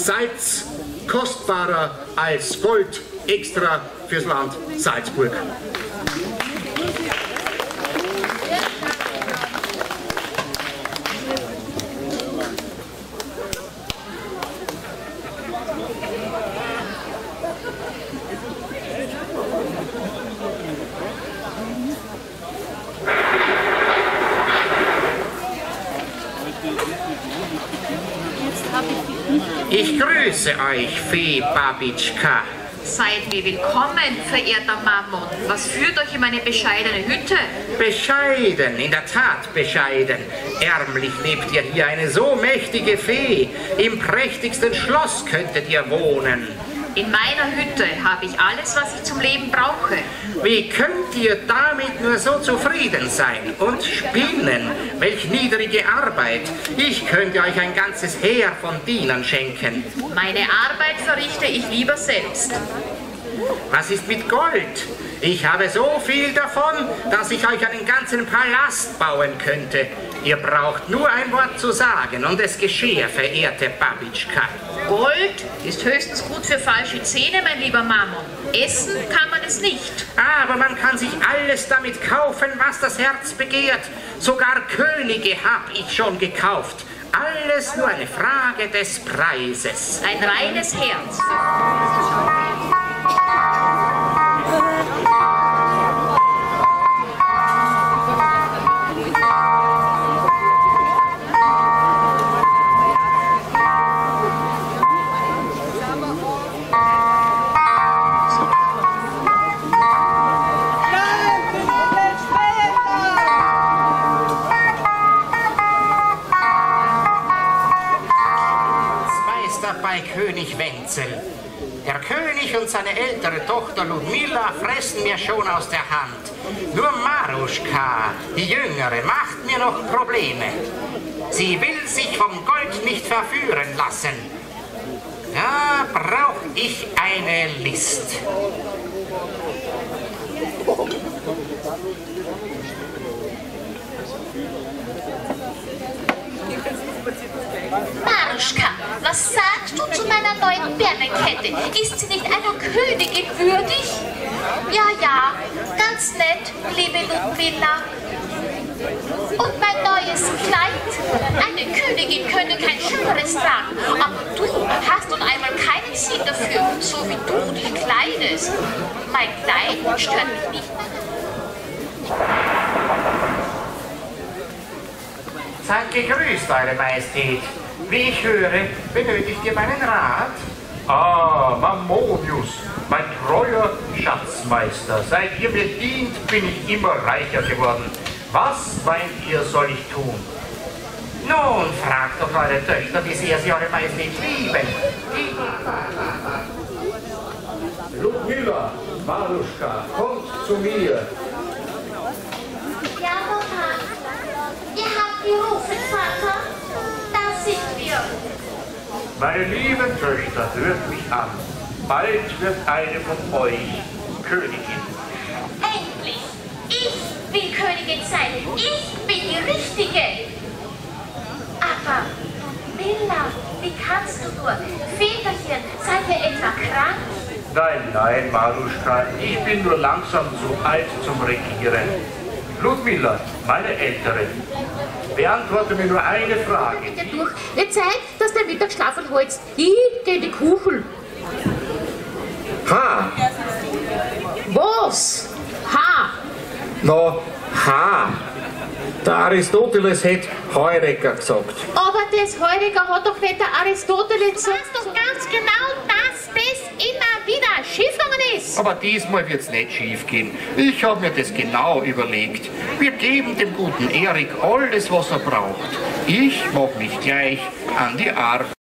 Salz kostbarer als Gold extra fürs Land Salzburg. Ich grüße euch, Fee Babitschka. Seid mir willkommen, verehrter Mammon. Was führt euch in meine bescheidene Hütte? Bescheiden, in der Tat bescheiden. Ärmlich lebt ihr hier eine so mächtige Fee. Im prächtigsten Schloss könntet ihr wohnen. In meiner Hütte habe ich alles, was ich zum Leben brauche. Wie könnt ihr damit nur so zufrieden sein und spinnen? Welch niedrige Arbeit. Ich könnte euch ein ganzes Heer von Dienern schenken. Meine Arbeit verrichte ich lieber selbst. Was ist mit Gold? Ich habe so viel davon, dass ich euch einen ganzen Palast bauen könnte. Ihr braucht nur ein Wort zu sagen und es geschehe, verehrte Babitschka. Gold ist höchstens gut für falsche Zähne, mein lieber Mammon. Essen kann man es nicht. Aber man kann sich alles damit kaufen, was das Herz begehrt. Sogar Könige habe ich schon gekauft. Alles nur eine Frage des Preises. Ein reines Herz. Meister bei König Wenzel. Der König und seine ältere Tochter Ludmilla fressen mir schon aus der Hand. Nur Maruschka, die Jüngere, macht mir noch Probleme. Sie will sich vom Gold nicht verführen lassen. Da brauch ich eine List. Maruschka, was sagst du zu meiner neuen Perlenkette? Ist sie nicht einer Königin würdig? Ja, ja, ganz nett, liebe Ludmilla. Und mein neues Kleid? Eine Königin könnte kein schöneres tragen, aber du hast nun einmal keinen Sinn dafür, so wie du dich kleidest. Mein Kleid stört mich nicht. Seid gegrüßt, Eure Majestät. Wie ich höre, benötigt ihr meinen Rat? Ah, Mammonius, mein treuer Schatzmeister. Seit ihr mir dient, bin ich immer reicher geworden. Was meint ihr, soll ich tun? Nun, fragt doch eure Töchter, wie sehr sie Eure Majestät lieben. Ludmilla, Maruschka, kommt zu mir. Ja, Mama. Ihr habt gerufen, Vater. Da sind wir. Meine lieben Töchter, hört mich an. Bald wird eine von euch Königin. Endlich! Ich will Königin sein. Ich bin die Richtige. Aber, Milla, wie kannst du nur? Väterchen, seid ihr etwa krank? Nein, nein, Maruschka, ich bin nur langsam zu alt zum Regieren. Ludmilla, meine Ältere, beantworte mir nur eine Frage. Ja, durch. Jetzt Zeit, dass der Mittagsschlaf anholst. Ich geh in die Kuchel. Ha! Was? Ha! No, ha! Der Aristoteles hätte Heurecker gesagt. Aber das Heuriger hat doch nicht der Aristoteles gesagt. Weißt doch ganz genau, dass das immer wieder schiefgegangen ist. Aber diesmal wird's nicht schief gehen. Ich habe mir das genau überlegt. Wir geben dem guten Erik alles, was er braucht. Ich mache mich gleich an die Arbeit.